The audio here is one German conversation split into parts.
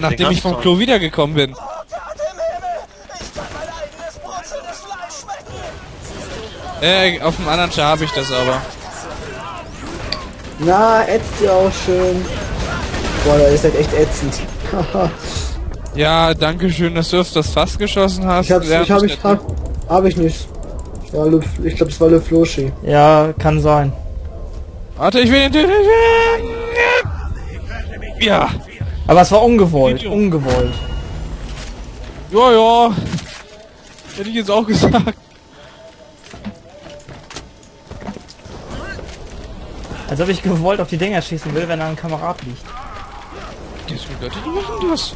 Nachdem ich vom Klo wiedergekommen bin. Äh, auf dem anderen Char habe ich das aber. Na, ätzt ihr auch schön. Boah, das ist halt echt ätzend. Ja, danke schön, dass du auf das Fass geschossen hast. ich hab's, ich hab, ich hab, hab ich nicht. War Le, ich glaube, es war Le Floschi. Ja, kann sein. Warte, ich will den töten. Ja. Aber es war ungewollt, Video. ungewollt. Ja, ja. Hätte ich jetzt auch gesagt. Als ob ich gewollt auf die Dinger schießen will, wenn da ein Kamerad liegt. Die Leute, die machen das.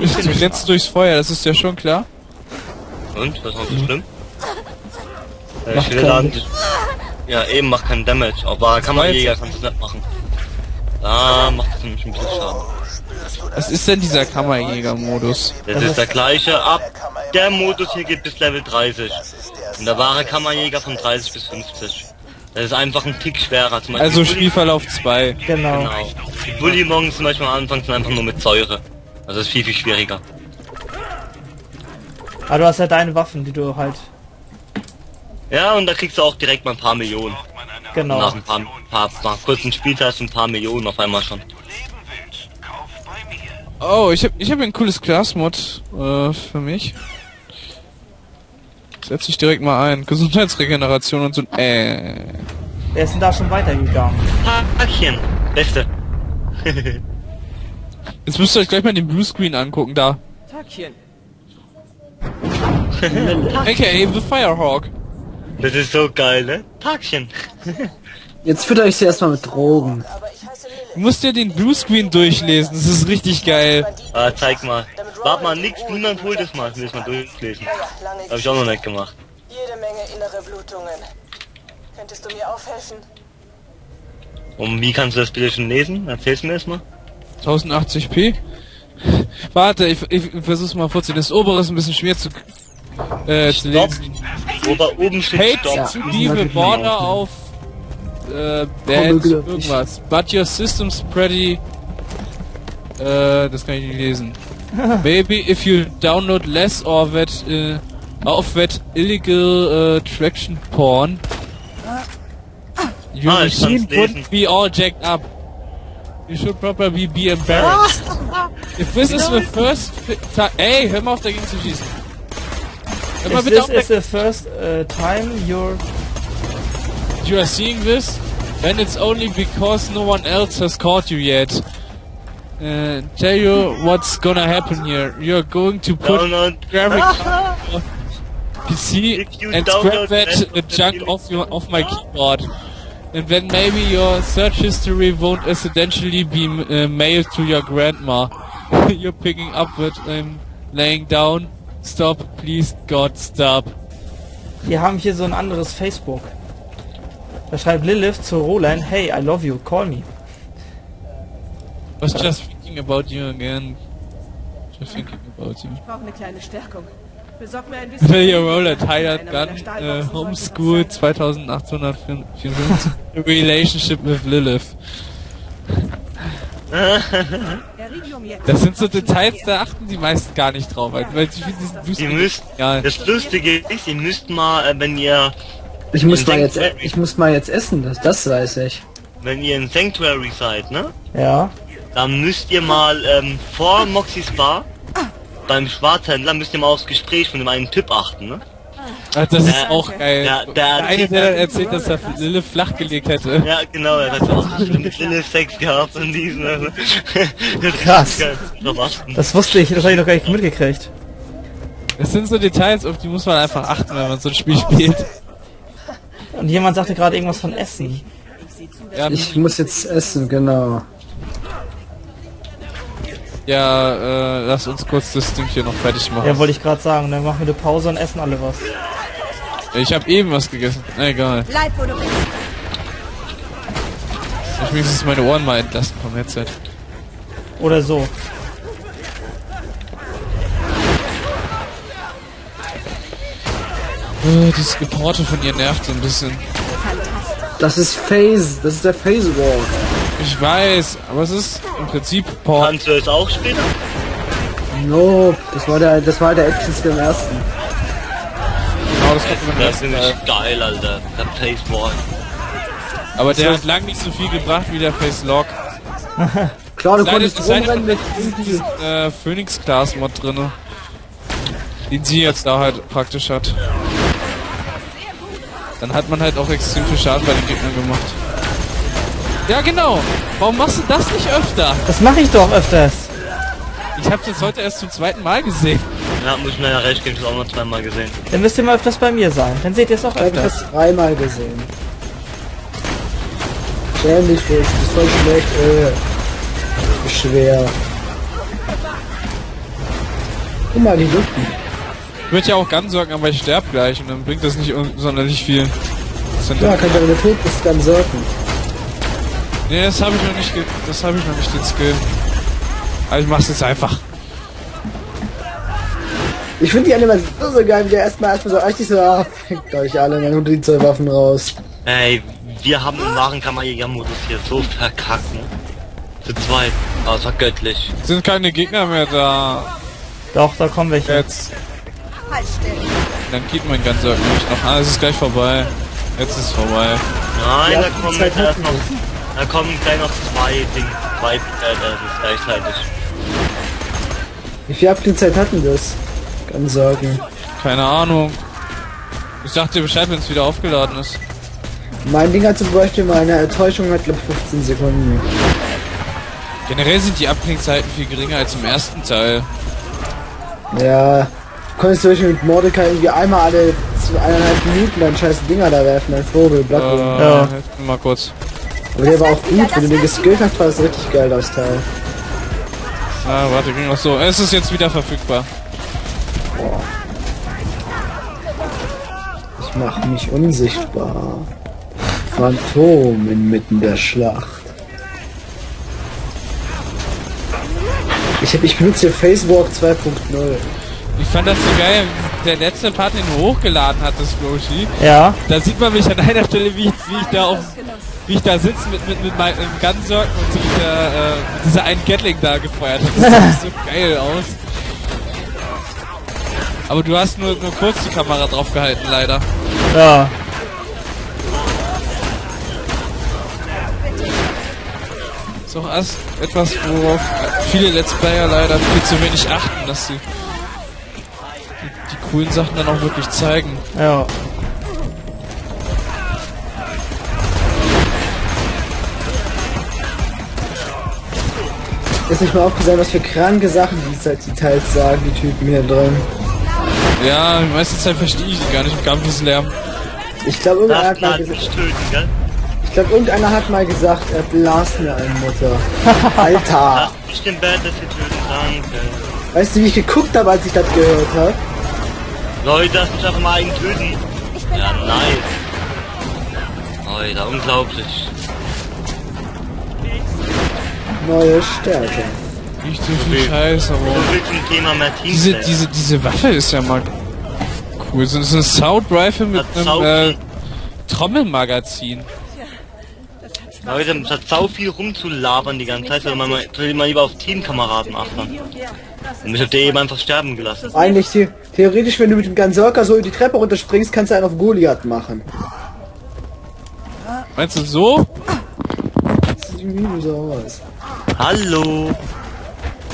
Ich bin jetzt durchs Feuer, das ist ja schon klar. Und? Was war so schlimm? Äh, Macht Schildern, ja, eben macht keinen Damage, aber Kammerjäger kannst du nicht machen. Da macht es nämlich ein bisschen Schaden. Was ist denn dieser Kammerjäger-Modus? Das ist der gleiche ab. Der Modus hier geht bis Level 30. Und der wahre Kammerjäger von 30 bis 50. Das ist einfach ein Tick schwerer. Zum Beispiel Also Spielverlauf 2. Genau. Genau. Die Bullimons zum Beispiel am Anfang sind einfach nur mit Säure. Also das ist viel, viel schwieriger. Aber du hast ja deine Waffen, die du halt. Ja, und da kriegst du auch direkt mal ein paar Millionen. Genau. Nach ein paar, paar, paar kurzen du ein paar Millionen auf einmal schon. Oh, ich hab, ich hab ein cooles Class-Mod äh, für mich. Setz ich direkt mal ein. Gesundheitsregeneration und so. Äh. Wer ist denn da schon weitergegangen? Hackchen. Beste. Jetzt müsst ihr euch gleich mal den Bluescreen angucken, da. Tagchen. AKA The Firehawk. Das ist so geil, ne? Tagchen. Jetzt fütter ich sie erstmal mit Drogen. Du musst dir den Bluescreen durchlesen, das ist richtig geil. Ah, zeig mal. Wart mal, nix, niemand holt es mal. Ich will es mal durchlesen. Hab ich auch noch nicht gemacht. Jede Menge innere Blutungen. Könntest du mir aufhelfen? Und wie kannst du das bitte schon lesen? Erzähl's mir erstmal. 1080p. Warte, ich, ich versuch's mal vorzuziehen. Das obere ist ein bisschen schwer zu, äh, zu Stopp. lesen. Ober oben steht Hate a natürlich border auch. of äh, bad Kommel- irgendwas. But your system's pretty äh, das kann ich nicht lesen. Maybe if you download less or that äh, of that illegal äh, traction porn your Ah, machine wouldn't be all jacked up. You should probably be embarrassed. If this is the first time... Ey, hör mal auf dagegen zu schießen. Hör Is this is the first uh, time you're... you are seeing this, then it's only because no one else has caught you yet. Uh, tell you what's gonna happen here. You're going to put Download. graphic on your PC If you and download scrap that less uh, of the junk off your off my keyboard. And then maybe your search history won't accidentally be uh, mailed to your grandma. You're picking up what I'm laying down. Stop, please, God, stop. Wir haben hier so ein anderes Facebook. Da schreibt Lilith zu Roland, hey, I love you, call me. was just thinking about you again. Just thinking about you. Ich brauche eine kleine Stärkung. Besorg mir ein bisschen. Will your roller tired Einer gun sollte homeschool das sein. 2854 relationship with Lilith. Das sind so Details, da achten die meisten gar nicht drauf, weil weil sie finden diesen Ihr müsst, ja. das Lustige ist, ihr müsst mal, äh, wenn ihr, Ich muss mal jetzt, ich muss mal jetzt essen, das, das weiß ich. wenn ihr in Sanctuary seid, ne? Ja. Dann müsst ihr mal, ähm, vor Moxie's Bar, beim Schwarzhändler, müsst ihr mal aufs Gespräch von dem einen Typ achten, ne? Das ist Ja. auch geil. Ja, der der eine, erzählt der dann erzählt, dass er Lilith flachgelegt hätte. Ja, genau, er hat auch mit Lilith Sex gehabt und diesen, also. Krass. Das wusste ich, das habe ich noch gar nicht mitgekriegt. Das sind so Details, auf die muss man einfach achten, wenn man so ein Spiel spielt. Und jemand sagte gerade irgendwas von Essen. Ja, Ich muss jetzt essen, genau. ja äh, lass uns kurz das Ding hier noch fertig machen. Ja, wollte ich gerade sagen. Dann machen wir eine Pause und essen alle was. Ich habe eben was gegessen. Na, egal. Bleib, wo du bist. Ich wenigstens meine Ohren mal entlasten vom Headset. Oder so. Äh, dieses Geporte von ihr nervt so ein bisschen. Das ist Phase, das ist der Phase Walk. Ich weiß, aber es ist im Prinzip Port. Kannst du es auch später? Nope, das war der, das war der Action im ersten. Das kommt im Das ersten finde Teil. ich geil, Alter. Der Paceball. Aber der hat lang nicht so viel gebracht wie der Face Lock. Klar, du konntest ist rumrennen mit irgendwie. Äh, Phoenix Class Mod drinne. Den sie jetzt da halt praktisch hat. Dann hat man halt auch extrem viel Schaden bei den Gegnern gemacht. Ja genau. Warum machst du das nicht öfter? Das mache ich doch öfters. Ich habe das heute erst zum zweiten Mal gesehen. Ja, muss ich mir ja recht geben, ich habe auch noch zweimal gesehen. Dann müsst ihr mal öfters bei mir sein. Dann seht ihr es auch Ich habe öfters. das dreimal gesehen. Ständig durch, das ist voll schlecht, äh. Schwer. Guck mal, die Lücken. Ich würde ja auch ganz sagen, aber ich sterb gleich und dann bringt das nicht sonderlich viel. Das Ja, kann du tot bist, dann surfen. nee, das habe ich noch nicht, ge das habe ich noch nicht den Skill. Aber ich mach's jetzt einfach. Ich finde die Animation so geil, wie der erstmal erstmal so richtig so, ah, fickt euch alle, dann holt die zwei Waffen raus. Ey, wir haben im wahren Kammerjäger-Modus hier so verkackt, ne? Zu zweit. Aber es war göttlich. Sind keine Gegner mehr da. Doch, da kommen welche. Jetzt. Dann geht mein ganzer nämlich noch. Ah, es ist gleich vorbei. Jetzt ist es vorbei. Nein, Ja, da kommen jetzt erst noch, da kommen gleich noch zwei Ding, zwei, äh, das ist gleichzeitig. Wie viel Abklingzeit hatten das? Sagen. Keine Ahnung. Ich sag dir Bescheid, wenn es wieder aufgeladen ist. Mein Ding hat zum Beispiel meine Enttäuschung hat glaub 15 Sekunden. Generell sind die Abklingzeiten viel geringer als im ersten Teil. Ja. Du konntest Beispiel mit Mordecai irgendwie einmal alle zu eineinhalb Minuten deinen scheiß Dinger da werfen, ein Vogel, Äh, Blattwurm. Ja. mal kurz. Aber der war auch gut, wenn du den geskillt hast, war das richtig geil, das Teil. Ah, warte, ging noch so. Es ist jetzt wieder verfügbar. Ich mach mich unsichtbar. Phantom inmitten der Schlacht. Ich, hab, ich benutze hier Facewalk 2.0. Ich fand das so geil. Der letzte Part, den du hochgeladen hattest, Roshi. Ja. Da sieht man mich an einer Stelle, wie, ich- wie ich da auf, wie ich da sitze mit, mit, mit meinem Gunsock und dieser, äh, mit dieser einen Gatling da gefeuert habe. Das sieht so geil aus. Aber du hast nur, nur kurz die Kamera drauf gehalten, leider. Ja. Ist auch erst etwas, worauf viele Let's Player leider viel zu wenig achten, dass sie die, die coolen Sachen dann auch wirklich zeigen. Ja. Ist nicht mal aufgesehen, was für kranke Sachen die, seit die teils sagen, die Typen hier drin. Ja, die meiste Zeit verstehe ich die gar nicht im Kampfeslärm. Ich glaube, irgendeiner, hat mal gesagt- nicht töten, gell? ich glaub, irgendeiner hat mal gesagt, er blast mir eine Mutter. Alter! Lass mich den sie töten, danke. Weißt du, wie ich geguckt habe, als ich das gehört habe? Leute, lass mich einfach mal einen töten. Ja, nice. Alter, unglaublich. Neue Stärke. Nicht so viel Scheiß, aber... Diese, diese, diese Waffe ist ja mal cool. So, so eine Sound Rifle mit Hat einem äh, Trommelmagazin. Leute, es hat sau viel rumzulabern die ganze Zeit, weil man mal, mal lieber auf Teamkameraden achten. Und ich hab dir eben einfach sterben gelassen. Eigentlich the theoretisch, wenn du mit dem Ganzorker so die Treppe runterspringst, kannst du einen auf Goliath machen. Meinst du so? Das sieht irgendwie so aus. Hallo.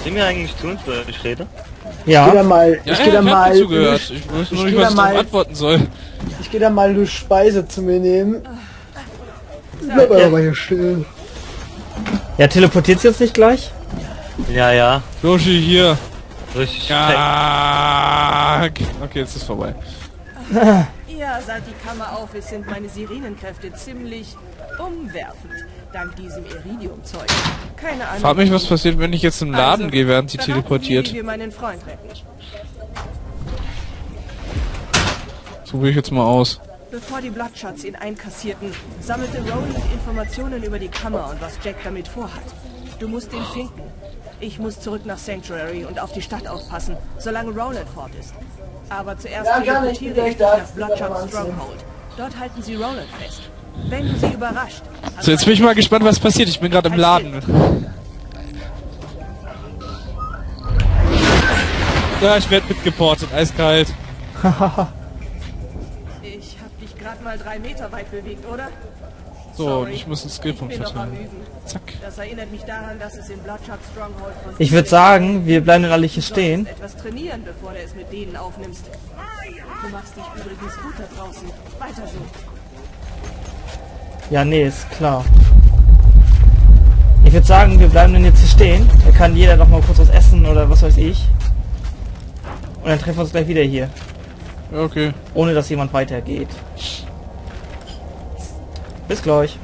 Sehen wir eigentlich zu uns, weil ich rede? Ich geh da Ja. mal, Ja, ich ja, geh da mal, zugehört. Ich weiß nur ich nicht, geh was da ich mal, antworten soll. ich geh da mal eine Speise zu mir nehmen. Bleib aber mal hier still. Ja, teleportiert sie uns nicht gleich? Ja, ja. Yoshi, hier. Richtig. Ja. Okay, jetzt ist vorbei. Ja, seit die Kammer auf ist, sind meine Sirenenkräfte ziemlich umwerfend. Dank diesem Iridiumzeug. Keine Ahnung. Frag mich, was passiert, wenn ich jetzt im Laden Also, gehe, während sie teleportiert. Sie, wie wir meinen Freund retten. So ich jetzt mal aus. Bevor die Bloodshots ihn einkassierten, sammelte Roland Informationen über die Kammer und was Jack damit vorhat. Du musst ihn finden. Ich muss zurück nach Sanctuary und auf die Stadt aufpassen, solange Roland fort ist. Aber zuerst Ja, teleportiere ich dich gleich da. nach Bloodshot Stronghold. Dort halten sie Roland fest. Wenn du sie überrascht... So, jetzt bin ich mal gespannt, was passiert. Ich bin gerade im Laden. Ja, ich werde mitgeportet, eiskalt. Ich hab dich gerade mal drei Meter weit bewegt, oder? So, Sorry. und ich muss einen Skillpunkt verteilen. Zack. Das erinnert mich daran, dass es in Bloodshot Stronghold von Ich würde sagen, wir bleiben dann alle hier stehen. etwas trainieren, bevor du es mit denen aufnimmst. Du machst dich übrigens gut da draußen. Weiter so. Ja, nee, ist klar. Ich würde sagen, wir bleiben dann jetzt hier stehen. Da kann jeder noch mal kurz was essen oder was weiß ich. Und dann treffen wir uns gleich wieder hier. Okay. Ohne dass jemand weitergeht. Bis gleich.